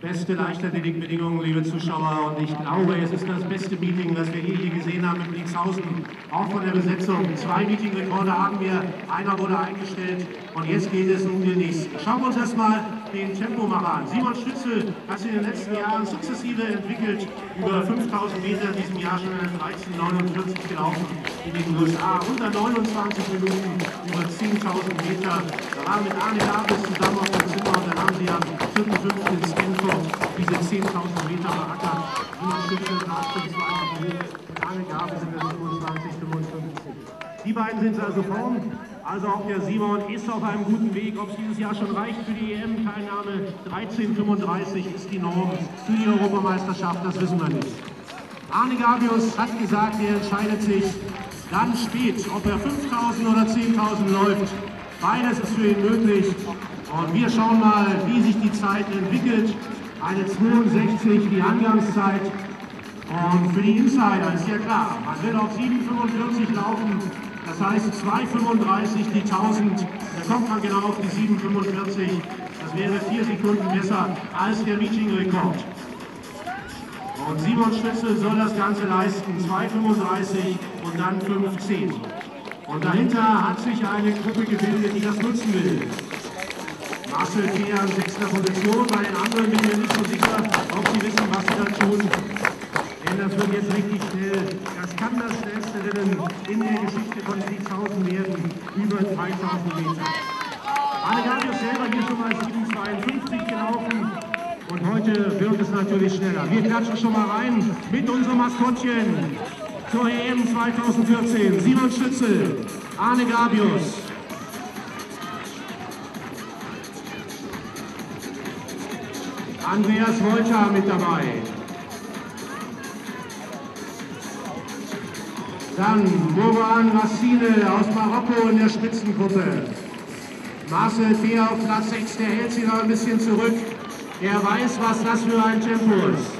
Beste Leichtathletikbedingungen, liebe Zuschauer. Und ich glaube, es ist das beste Meeting, das wir hier gesehen haben in Blixhausen. Auch von der Besetzung. Zwei Meetingrekorde haben wir. Einer wurde eingestellt. Und jetzt geht es um den nächsten. Schauen wir uns erstmal den Tempomacher an. Simon Stützel hat sich in den letzten Jahren sukzessive entwickelt. Über 5000 Meter in diesem Jahr schon in 13,49 gelaufen in den USA. Unter 29 Minuten über 10.000 Meter. Da waren mit Arne Gabels zusammen auf dem Zimmer und dann haben sie am 4.5. in Stanford diese 10.000 Meter beackert. Simon es weiter hoch und Arne Gabels in der 25, 55. Die beiden sind also vorn. Also auch der Simon ist auf einem guten Weg. Ob es dieses Jahr schon reicht für die EM-Teilnahme, 13,35 ist die Norm für die Europameisterschaft, das wissen wir nicht. Arne Gabius hat gesagt, er entscheidet sich dann spät, ob er 5.000 oder 10.000 läuft. Beides ist für ihn möglich. Und wir schauen mal, wie sich die Zeit entwickelt. Eine 62, die Angangszeit. Und für die Insider ist ja klar, man will auf 7,45 laufen. Das heißt 2,35 die 1000. Da kommt man genau auf die 7,45. Das wäre vier Sekunden besser als der Meeting-Rekord. Und Simon Stützel soll das Ganze leisten. 2,35 und dann 5,10. Und dahinter hat sich eine Gruppe gebildet, die das nutzen will. Marcel Fehr an sechster Position, bei den anderen bin ich mir nicht so sicher, ob sie wissen, was sie da tun. Denn das wird jetzt richtig Das schnellste Rennen in der Geschichte von Siegshausen werden. Über 3000 Meter. Allegarius selber hier schon mal 7,52 gelaufen. Und heute wird es natürlich schneller. Wir klatschen schon mal rein mit unserem Maskottchen zur EM 2014. Simon Stützel, Arne Gabius. Andreas Wolter mit dabei. Dann Moran Rassine aus Marokko in der Spitzengruppe. Marcel Fehr auf Platz 6, der hält sich noch ein bisschen zurück. Er weiß, was das für ein Tempo ist.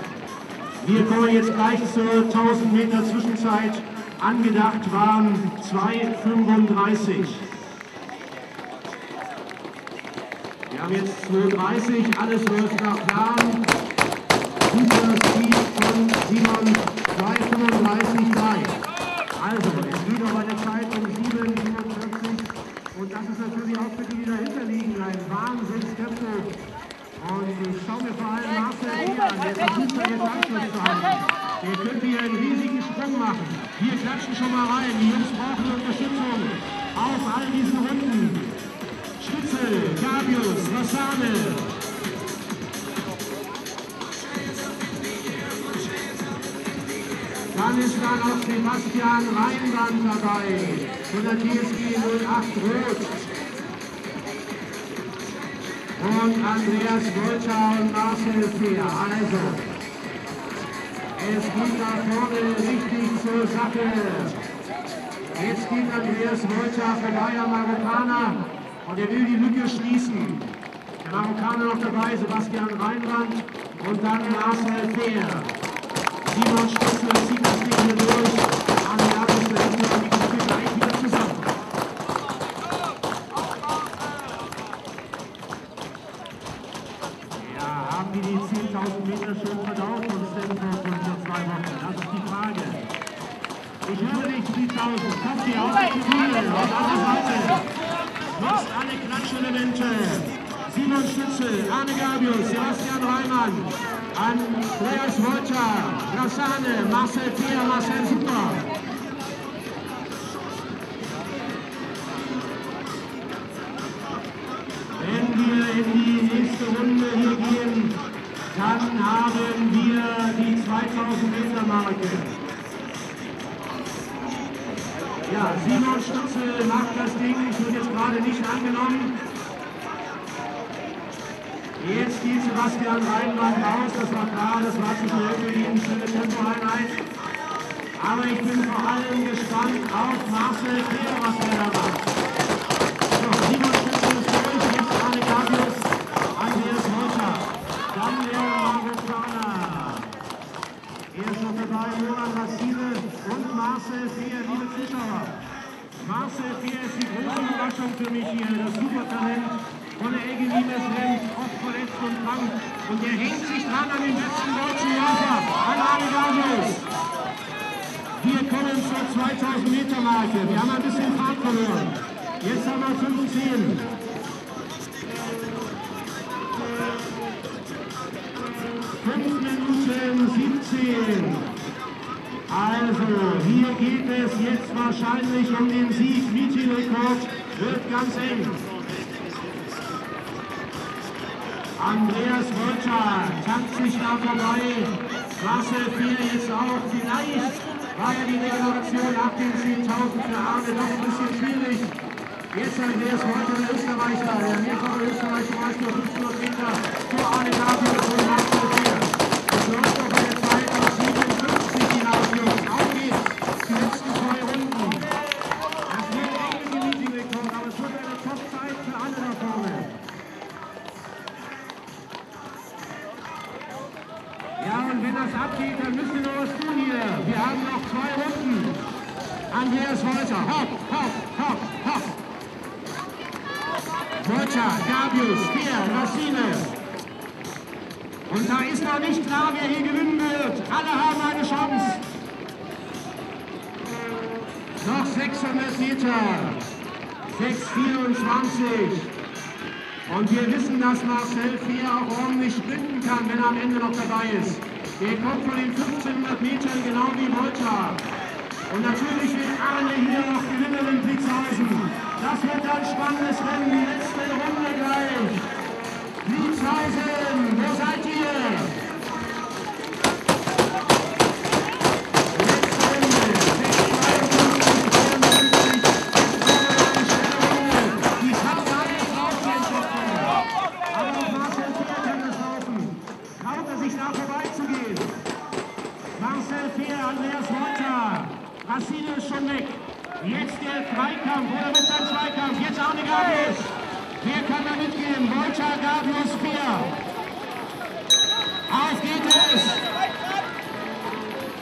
Wir kommen jetzt gleich zur 1000 Meter Zwischenzeit. Angedacht waren 2,35. Wir haben jetzt 2,30, alles läuft nach Plan. Super Speed von Simon 2,35,3. Also, es liegt auf eine Zeit um 7,47 und das ist natürlich auch für die, die dahinter liegen, ein Wahnsinnstempo. Und ich schaue mir vor allem Marcel hier an, der versucht da jetzt Anschluss zu Der könnte hier einen riesigen Sprung machen. Wir klatschen schon mal rein, die Jungs brauchen Unterstützung auf all diesen Runden. Stützel, Gabius, Rossane, Dann ist da noch Sebastian Reinwand dabei von der TSG 08 Rot. Und Andreas Wolter und Marcel Fehr. Also, es geht da vorne richtig zur Sache. Jetzt geht Andreas Wolter vorbei am Marokkaner und er will die Lücke schließen. Der Marokkaner noch dabei, Sebastian Reinwand und dann Marcel Fehr. Simon Stützel zieht das Ding hier durch. Alle Jahre bleiben wir die Gruppe gleich wieder zusammen. Ja, haben die die 10.000 Meter schon verdaut von Stanford von vor zwei Wochen? Das ist die Frage. Ich höre nicht die 1000. Kommt die auf die Tribüne und der Seite. Nutzt alle Klatschelemente. Simon Stützel, Arne Gabius, Sebastian Reimann, Andreas Wolter, Grassane, Marcel Thier, Marcel Super. Dann haben wir die 2000 Meter Marke. Ja, Simon Stützel macht das Ding, ich wird jetzt gerade nicht angenommen. Jetzt geht Sebastian Reinwand raus, das war klar, das war zu schnell für ihn, schöne Tempoeinheit. Aber ich bin vor allem gespannt auf Marcel Kehr, was er da macht. Marcel Fehr, liebe Zuschauer. Marcel Fehr ist die große Überraschung für mich hier, das Supertalent von der Ecke Liebes rennt, oft verletzt und krank. Und der hängt sich dran an den besten deutschen Läufer, an Arne Gaudius. Wir kommen zur 2000 Meter Marke. Wir haben ein bisschen Fahrt verloren. Jetzt haben wir 15. Also, hier geht es jetzt wahrscheinlich um den Sieg. Michi-Rekord wird ganz eng. Andreas Wolter tankt sich da vorbei. Klasse 4 jetzt auch. Vielleicht war ja die Regeneration nach den 10.000 für Arne doch ein bisschen schwierig. Jetzt Andreas Wolter, der Österreicher, der mehrfache österreichische Meister 500 Meter vor Arne David und Klasse 4. Und wenn das abgeht, dann müssen wir noch was tun hier. Wir haben noch zwei Runden. Andreas Wolter, hopp, hopp, hopp, hopp. Wolter, Gabius, Speer, Racine. Und da ist noch nicht klar, wer hier gewinnen wird. Alle haben eine Chance. Noch 600 Meter. 6,24. Und wir wissen, dass Marcel Fehr auch ordentlich sprinten kann, wenn er am Ende noch dabei ist. Der kommt von den 1500 Metern genau wie Volta. Und natürlich will Arne hier noch gewinnen in Blitzhausen. Das wird ein spannendes Rennen, die letzte Runde gleich. Blitzhausen, wo seid ihr? Marcel Fehr, Andreas Wolter. Racine ist schon weg. Jetzt der Zweikampf, oder mit seinem Zweikampf. Jetzt Arne Gabius. Wer kann da mitgehen? Wolter, Gabius, Fehr. Auf geht es.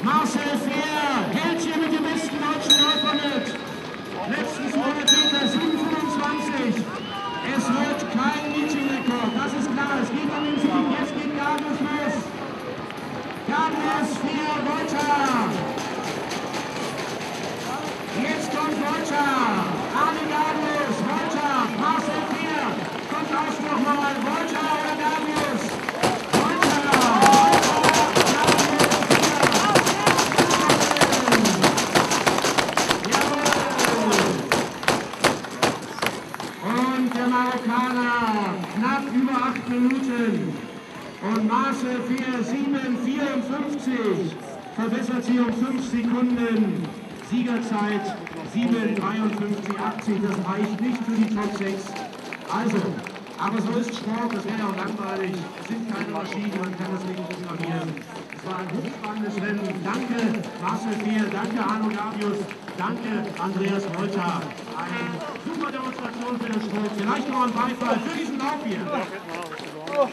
Marcel Fehr knapp über acht Minuten. Und Marcel Fehr 7,54. Verbessert sie um 5 Sekunden. Siegerzeit 7,53,80. Das reicht nicht für die Top 6. Also, aber so ist Sport, das wäre ja auch langweilig. Es sind keine Maschinen, man kann das nicht programmieren war ein hochspannendes Rennen. Danke Marcel Bier, danke Arno Gavius, danke Andreas Reuter. Eine super Demonstration für den Sport. Vielleicht noch ein Beifall für diesen Lauf hier. Oh.